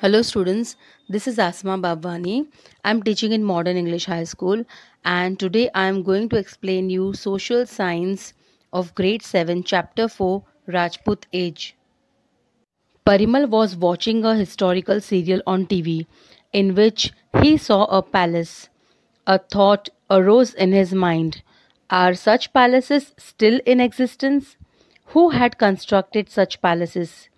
Hello students, this is Asma Babwani. I'm teaching in Modern English High School and today I am going to explain you social science of grade 7 chapter 4 Rajput age. Parimal was watching a historical serial on TV in which he saw a palace. A thought arose in his mind. Are such palaces still in existence? Who had constructed such palaces?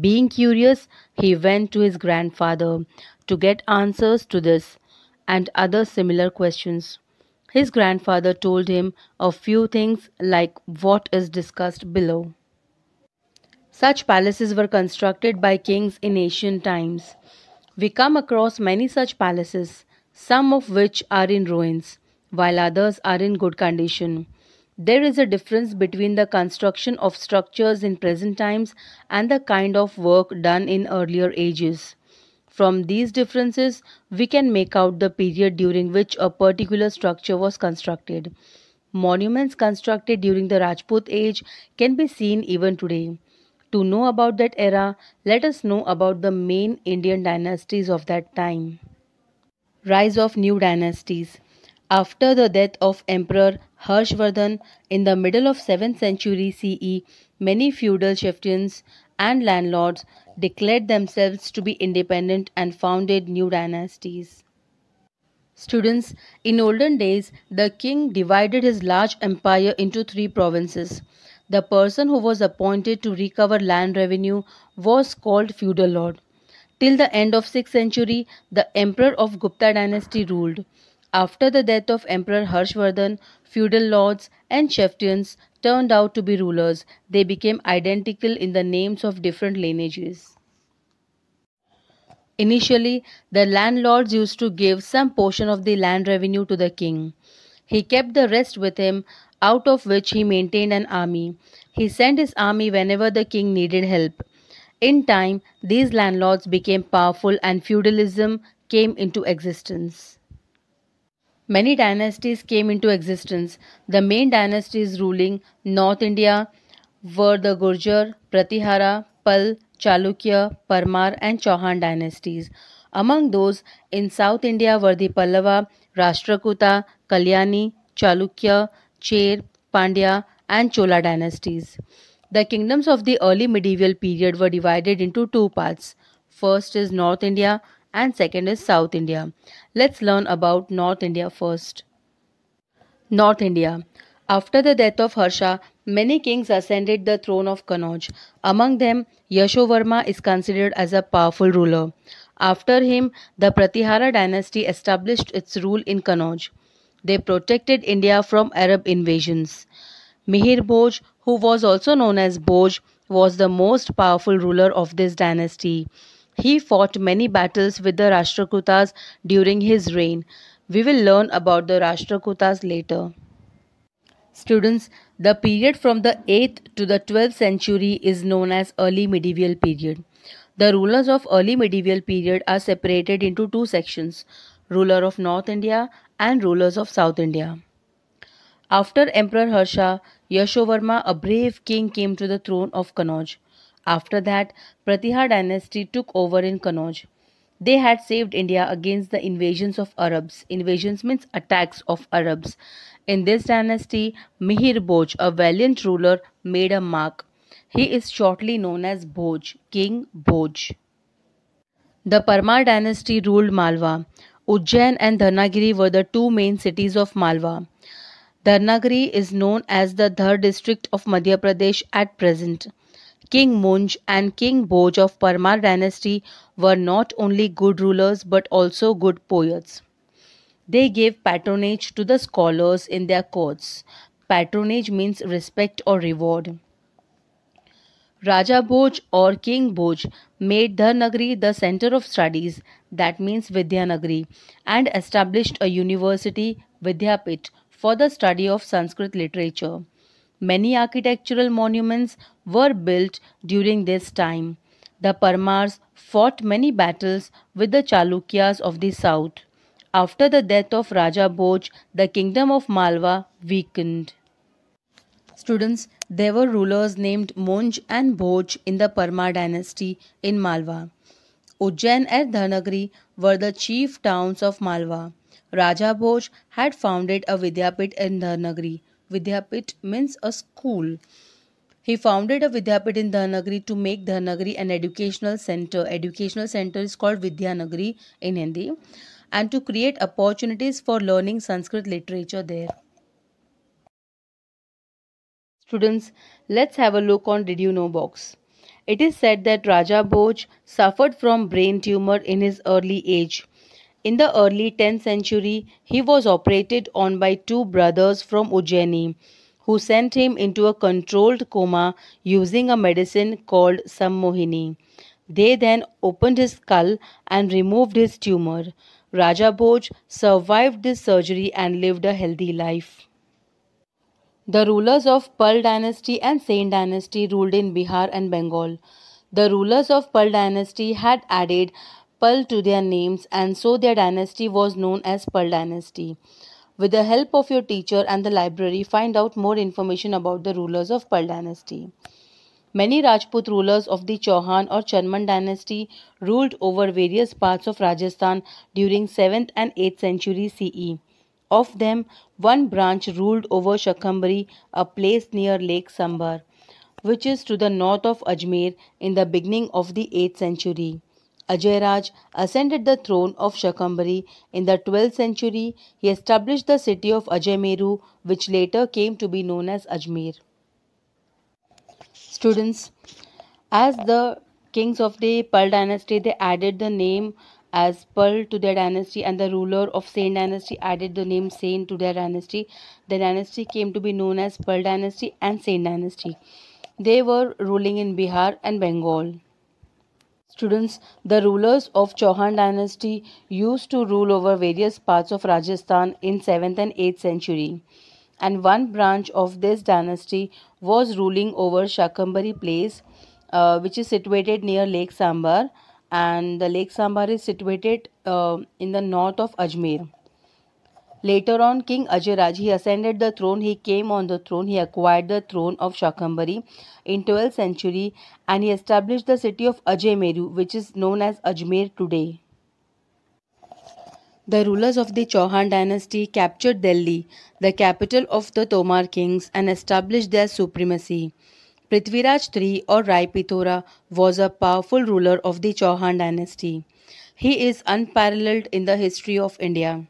Being curious, he went to his grandfather to get answers to this and other similar questions. His grandfather told him a few things like what is discussed below. Such palaces were constructed by kings in ancient times. We come across many such palaces, some of which are in ruins, while others are in good condition. There is a difference between the construction of structures in present times and the kind of work done in earlier ages. From these differences, we can make out the period during which a particular structure was constructed. Monuments constructed during the Rajput age can be seen even today. To know about that era, let us know about the main Indian dynasties of that time. Rise of new dynasties. After the death of Emperor Harshvardhan in the middle of 7th century CE, many feudal chieftains and landlords declared themselves to be independent and founded new dynasties. Students, in olden days, the king divided his large empire into three provinces. The person who was appointed to recover land revenue was called feudal lord. Till the end of 6th century, the emperor of Gupta dynasty ruled. After the death of Emperor Harshvardhan, feudal lords and chieftains turned out to be rulers. They became identical in the names of different lineages. Initially, the landlords used to give some portion of the land revenue to the king. He kept the rest with him, out of which he maintained an army. He sent his army whenever the king needed help. In time, these landlords became powerful and feudalism came into existence. Many dynasties came into existence. The main dynasties ruling North India were the Gurjar, Pratihara, Pal, Chalukya, Parmar, and Chauhan dynasties. Among those in South India were the Pallava, Rashtrakuta, Kalyani, Chalukya, Cher, Pandya, and Chola dynasties. The kingdoms of the early medieval period were divided into two parts. First is North India and second is South India. Let's learn about North India first. North India. After the death of Harsha, many kings ascended the throne of Kanauj. Among them, Yashovarma is considered as a powerful ruler. After him, the Pratihara dynasty established its rule in Kanauj. They protected India from Arab invasions. Mihir Bhoj, who was also known as Bhoj, was the most powerful ruler of this dynasty. He fought many battles with the Rashtrakutas during his reign. We will learn about the Rashtrakutas later. Students, the period from the 8th to the 12th century is known as early medieval period. The rulers of early medieval period are separated into two sections, ruler of North India and rulers of South India. After Emperor Harsha, Yashovarma, a brave king, came to the throne of Kannauj. After that, Pratihar dynasty took over in Kanauj. They had saved India against the invasions of Arabs. Invasions means attacks of Arabs. In this dynasty, Mihir Bhoj, a valiant ruler, made a mark. He is shortly known as Bhoj, King Bhoj. The Parmar dynasty ruled Malwa. Ujjain and Dharnagiri were the two main cities of Malwa. Dharnagiri is known as the Dhar district of Madhya Pradesh at present. King Munj and King Bhoj of Parmar dynasty were not only good rulers but also good poets. They gave patronage to the scholars in their courts. Patronage means respect or reward. Raja Bhoj or King Bhoj made Dharnagari the center of studies, that means Vidyanagari, and established a university, Vidyapit, for the study of Sanskrit literature. Many architectural monuments were built during this time. The Parmars fought many battles with the Chalukyas of the south. After the death of Raja Bhoj, the kingdom of Malwa weakened. Students, there were rulers named Munj and Bhoj in the Parmar dynasty in Malwa. Ujjain and Dhanagri were the chief towns of Malwa. Raja Bhoj had founded a Vidyapit in Dhanagri. Vidyapit means a school. He founded a Vidyapit in Dhanagri to make Dhanagri an educational center. Educational center is called Vidyanagari in Hindi and to create opportunities for learning Sanskrit literature there. Students, let's have a look on Did You Know box. It is said that Raja Bhoj suffered from brain tumor in his early age. In the early 10th century, he was operated on by two brothers from Ujjaini who sent him into a controlled coma using a medicine called Sammohini. They then opened his skull and removed his tumor. Raja Bhoj survived this surgery and lived a healthy life. The rulers of Pal dynasty and Sen dynasty ruled in Bihar and Bengal. The rulers of Pal dynasty had added Pal to their names and so their dynasty was known as Pal dynasty. With the help of your teacher and the library, find out more information about the rulers of Pal dynasty. Many Rajput rulers of the Chauhan or Chahaman dynasty ruled over various parts of Rajasthan during 7th and 8th century CE. Of them, one branch ruled over Shakambari, a place near Lake Sambhar, which is to the north of Ajmer in the beginning of the 8th century. Ajay ascended the throne of Shakambari in the 12th century. He established the city of Ajaymeru, which later came to be known as Ajmer. Students, as the kings of the Pal dynasty, they added the name as Pal to their dynasty and the ruler of Sen dynasty added the name Sen to their dynasty. The dynasty came to be known as Pal dynasty and Sen dynasty. They were ruling in Bihar and Bengal. Students, the rulers of Chauhan dynasty used to rule over various parts of Rajasthan in 7th and 8th century. And one branch of this dynasty was ruling over Shakambari place uh, which is situated near Lake Sambhar and the Lake Sambhar is situated uh, in the north of Ajmer. Later on, King Ajayraj, he ascended the throne, he came on the throne, he acquired the throne of Shakambari in 12th century and he established the city of Ajaymeru which is known as Ajmer today. The rulers of the Chauhan dynasty captured Delhi, the capital of the Tomar kings and established their supremacy. Prithviraj III or Rai Pithora was a powerful ruler of the Chauhan dynasty. He is unparalleled in the history of India.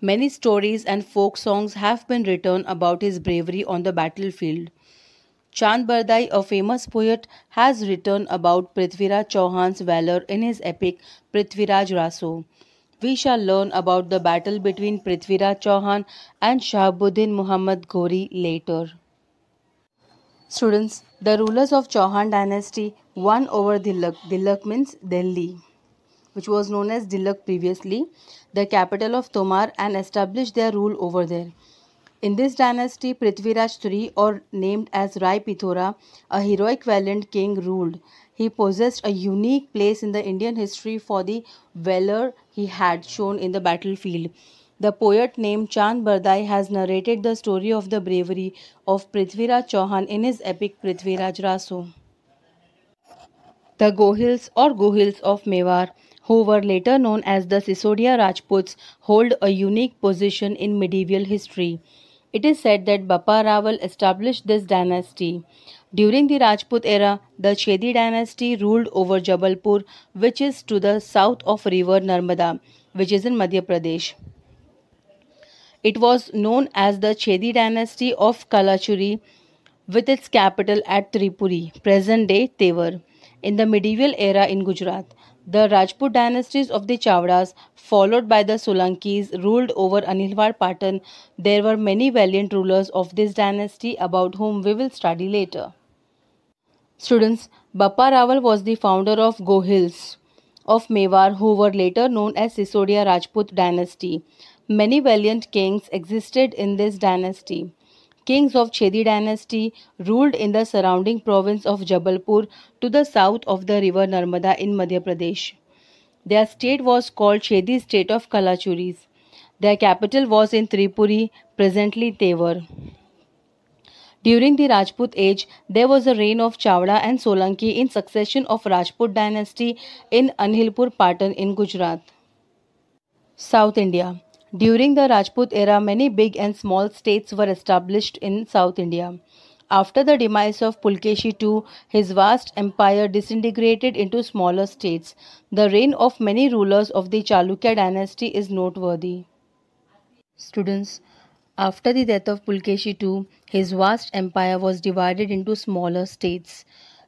Many stories and folk songs have been written about his bravery on the battlefield. Chand Bardai, a famous poet, has written about Prithviraj Chauhan's valor in his epic Prithviraj Raso. We shall learn about the battle between Prithviraj Chauhan and Shahabuddin Muhammad Ghori later. Students, the rulers of Chauhan dynasty won over Dilak. Dilak means Delhi which was known as Dilak previously, the capital of Tomar and established their rule over there. In this dynasty, Prithviraj III, or named as Rai Pithora, a heroic valiant king, ruled. He possessed a unique place in the Indian history for the valor he had shown in the battlefield. The poet named Chand Bardai has narrated the story of the bravery of Prithviraj Chauhan in his epic Prithviraj Raso. The Gohils or Gohils of Mewar who were later known as the Sisodia Rajputs, hold a unique position in medieval history. It is said that Bappa Rawal established this dynasty. During the Rajput era, the Chedi dynasty ruled over Jabalpur, which is to the south of river Narmada, which is in Madhya Pradesh. It was known as the Chedi dynasty of Kalachuri, with its capital at Tripuri, present day Tewar, in the medieval era in Gujarat. The Rajput dynasties of the Chavdas, followed by the Solankis, ruled over Anhilwar Patan. There were many valiant rulers of this dynasty about whom we will study later. Students, Bappa Rawal was the founder of Gohils of Mewar who were later known as Sisodia Rajput dynasty. Many valiant kings existed in this dynasty kings of Chedi dynasty ruled in the surrounding province of Jabalpur to the south of the river Narmada in Madhya Pradesh. Their state was called Chedi state of Kalachuris. Their capital was in Tripuri, presently Tewar. During the Rajput age, there was a reign of Chavda and Solanki in succession of Rajput dynasty in Anhilpur Patan in Gujarat. South India. During the Rajput era, many big and small states were established in South India. After the demise of Pulkeshi II, his vast empire disintegrated into smaller states. The reign of many rulers of the Chalukya dynasty is noteworthy. Students, after the death of Pulkeshi II, his vast empire was divided into smaller states.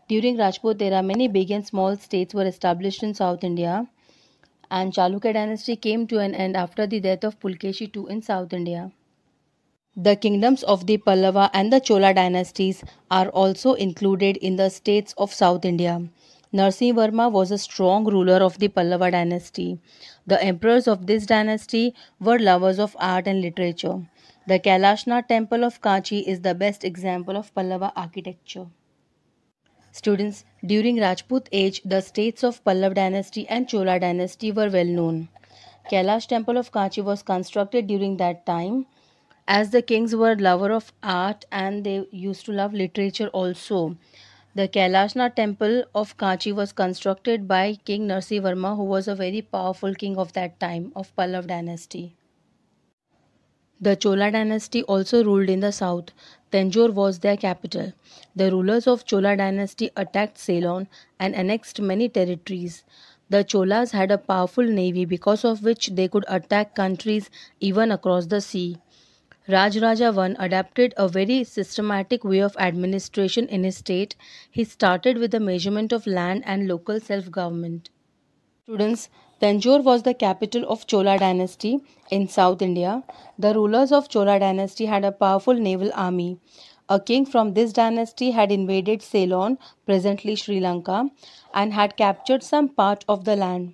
During Rajput era, many big and small states were established in South India, and Chalukya dynasty came to an end after the death of Pulkeshi II in South India. The kingdoms of the Pallava and the Chola dynasties are also included in the states of South India. Narasimhavarma was a strong ruler of the Pallava dynasty. The emperors of this dynasty were lovers of art and literature. The Kailashnath temple of Kanchi is the best example of Pallava architecture. Students, during Rajput age, the states of Pallav dynasty and Chola dynasty were well known. Kailash temple of Kanchi was constructed during that time as the kings were lover of art and they used to love literature also. The Kailashnath temple of Kanchi was constructed by King Narasimhavarma who was a very powerful king of that time of Pallav dynasty. The Chola dynasty also ruled in the south. Tanjore was their capital. The rulers of Chola dynasty attacked Ceylon and annexed many territories. The Cholas had a powerful navy because of which they could attack countries even across the sea. Rajaraja I adapted a very systematic way of administration in his state. He started with the measurement of land and local self-government. Students, Tanjore was the capital of Chola dynasty in South India. The rulers of Chola dynasty had a powerful naval army. A king from this dynasty had invaded Ceylon, presently Sri Lanka, and had captured some part of the land.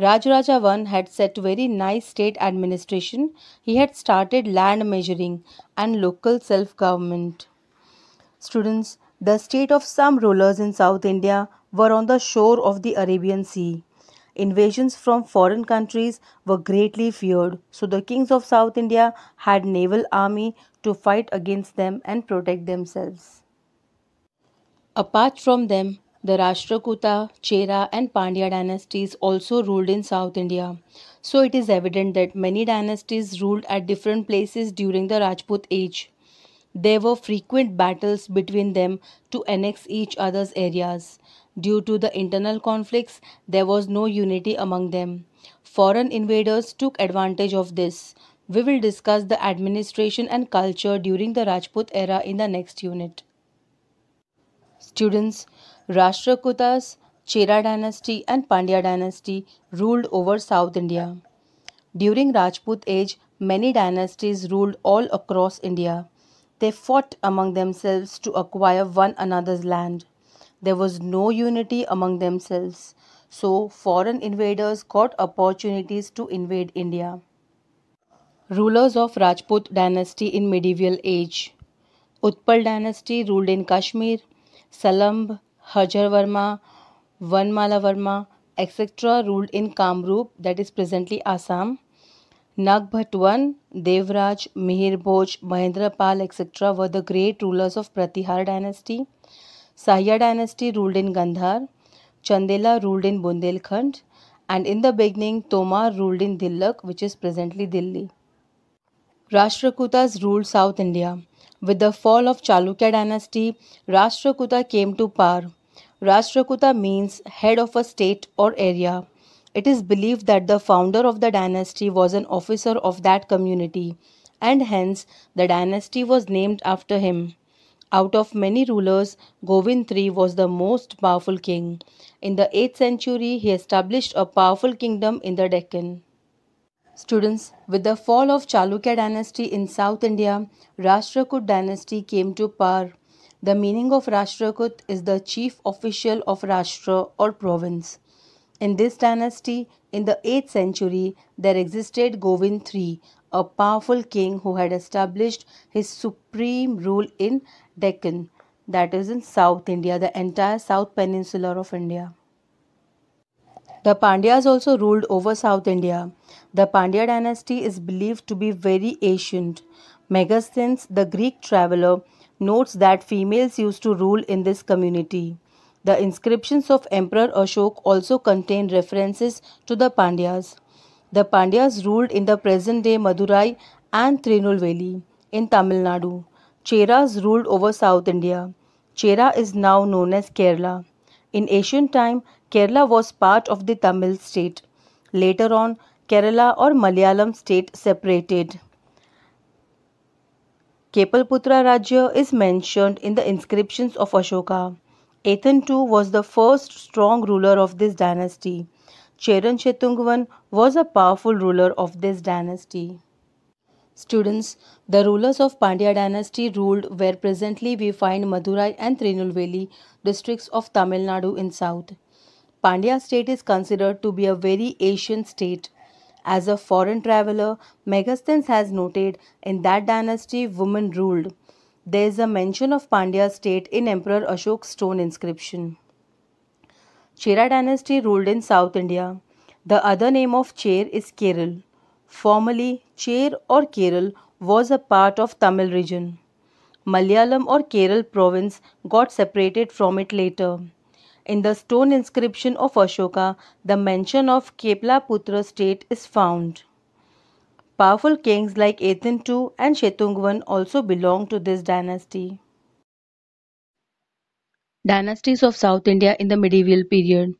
Rajaraja I had set very nice state administration. He had started land measuring and local self-government. Students, the state of some rulers in South India were on the shore of the Arabian Sea. Invasions from foreign countries were greatly feared, so the kings of South India had naval army to fight against them and protect themselves. Apart from them, the Rashtrakuta, Chera and Pandya dynasties also ruled in South India. So it is evident that many dynasties ruled at different places during the Rajput age. There were frequent battles between them to annex each other's areas. Due to the internal conflicts, there was no unity among them. Foreign invaders took advantage of this. We will discuss the administration and culture during the Rajput era in the next unit. Students, Rashtrakutas, Chera dynasty and Pandya dynasty ruled over South India. During Rajput age, many dynasties ruled all across India. They fought among themselves to acquire one another's land. There was no unity among themselves, so foreign invaders got opportunities to invade India. Rulers of Rajput dynasty in medieval age. Utpal dynasty ruled in Kashmir. Salamb, Hajarvarma, Vanmalavarma, etc. ruled in Kamrup, that is presently Assam. Nagbhat Devraj, Mihir Bhoj, Mahendrapal, etc. were the great rulers of Pratihar dynasty. Sahya dynasty ruled in Gandhar. Chandela ruled in Bundelkhand. And in the beginning, Tomar ruled in Dillak, which is presently Delhi. Rashtrakutas ruled South India. With the fall of Chalukya dynasty, Rashtrakuta came to power. Rashtrakuta means head of a state or area. It is believed that the founder of the dynasty was an officer of that community, and hence the dynasty was named after him. Out of many rulers, Govind III was the most powerful king. In the 8th century, he established a powerful kingdom in the Deccan. Students, with the fall of Chalukya dynasty in South India, Rashtrakut dynasty came to power. The meaning of Rashtrakut is the chief official of Rashtra or province. In this dynasty, in the 8th century, there existed Govind III, a powerful king who had established his supreme rule in Deccan, that is in South India, the entire South Peninsula of India. The Pandyas also ruled over South India. The Pandya dynasty is believed to be very ancient. Megasthenes, the Greek traveler, notes that females used to rule in this community. The inscriptions of Emperor Ashok also contain references to the Pandyas. The Pandyas ruled in the present day Madurai and Tirunelveli in Tamil Nadu. Cheras ruled over South India. Chera is now known as Kerala. In ancient time, Kerala was part of the Tamil state. Later on, Kerala or Malayalam state separated. Kepalputra Rajya is mentioned in the inscriptions of Ashoka. Ethan II was the first strong ruler of this dynasty. Cheran Shetungvan was a powerful ruler of this dynasty. Students, the rulers of Pandya dynasty ruled where presently we find Madurai and Tirunelveli districts of Tamil Nadu in south. Pandya state is considered to be a very ancient state as a foreign traveler, Megasthenes has noted in that dynasty women ruled. There is a mention of Pandya state in Emperor Ashok's stone inscription. Chera dynasty ruled in South India. The other name of Cher is Kerala. Formerly, Cher or Kerala was a part of Tamil region. Malayalam or Kerala province got separated from it later. In the stone inscription of Ashoka, the mention of Kepla Putra state is found. Powerful kings like Ethan II and Shetungvan also belong to this dynasty. Dynasties of South India in the medieval period.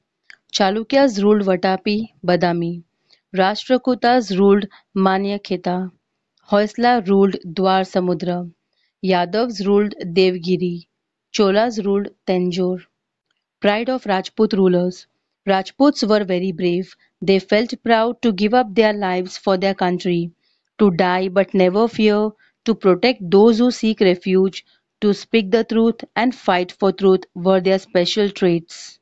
Chalukyas ruled Vatapi, Badami. Rashtrakutas ruled Manyakheta. Hoysala ruled Dwar Samudra. Yadavs ruled Devgiri. Cholas ruled Tanjore. Pride of Rajput rulers. Rajputs were very brave. They felt proud to give up their lives for their country, to die but never fear, to protect those who seek refuge, to speak the truth and fight for truth were their special traits.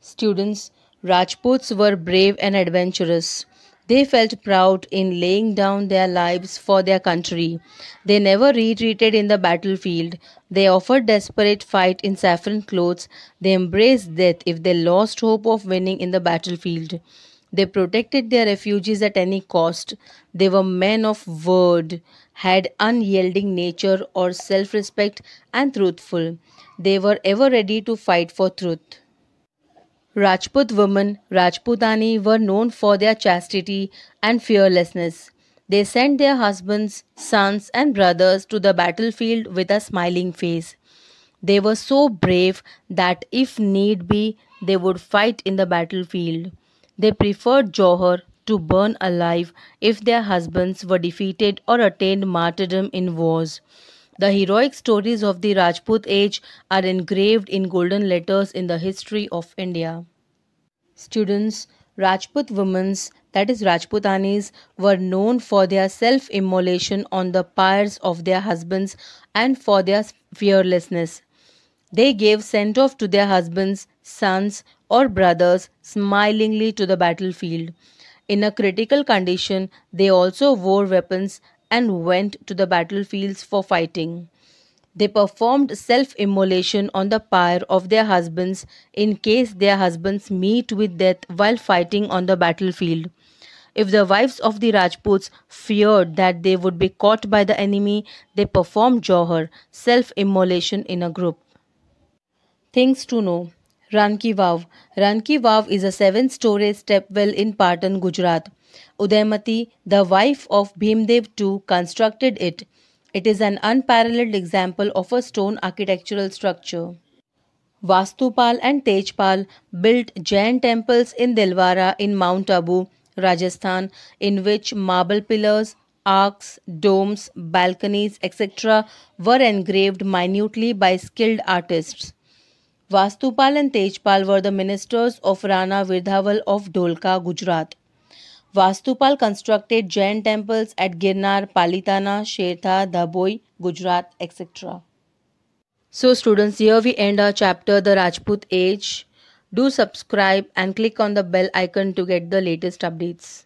Students, Rajputs were brave and adventurous. They felt proud in laying down their lives for their country. They never retreated in the battlefield. They offered desperate fight in saffron clothes. They embraced death if they lost hope of winning in the battlefield. They protected their refugees at any cost. They were men of word, had unyielding nature or self respect, and truthful. They were ever ready to fight for truth. Rajput women, Rajputani, were known for their chastity and fearlessness. They sent their husbands, sons, and brothers to the battlefield with a smiling face. They were so brave that if need be, they would fight in the battlefield. They preferred Johar to burn alive if their husbands were defeated or attained martyrdom in wars. The heroic stories of the Rajput age are engraved in golden letters in the history of India. Students, Rajput women, that is Rajputanis, were known for their self immolation on the pyres of their husbands and for their fearlessness. They gave sent off to their husbands, sons, or brothers smilingly to the battlefield. In a critical condition, they also wore weapons and went to the battlefields for fighting. They performed self immolation on the pyre of their husbands in case their husbands meet with death while fighting on the battlefield. If the wives of the Rajputs feared that they would be caught by the enemy, they performed Johar, self immolation in a group. Things to know Ranki Vav. Ranki Vav is a seven story stepwell in Patan, Gujarat. Udaymati, the wife of Bhimdev II, constructed it. It is an unparalleled example of a stone architectural structure. Vastupal and Tejpal built Jain temples in Dilwara in Mount Abu, Rajasthan, in which marble pillars, arcs, domes, balconies, etc. were engraved minutely by skilled artists. Vastupal and Tejpal were the ministers of Rana Virdhaval of Dholka, Gujarat. Vastupal constructed Jain temples at Girnar, Palitana, Shertha, Dabhoi, Gujarat, etc. So students, here we end our chapter The Rajput Age. Do subscribe and click on the bell icon to get the latest updates.